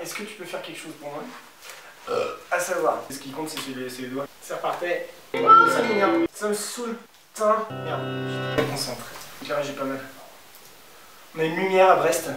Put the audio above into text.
est-ce que tu peux faire quelque chose pour moi euh, À savoir, ce qui compte, c'est les, doigts. Ça repartait. Oh, ça. Ça me saoule. Putain. Merde. Je suis concentré. J'ai pas mal. On a une lumière à Brest.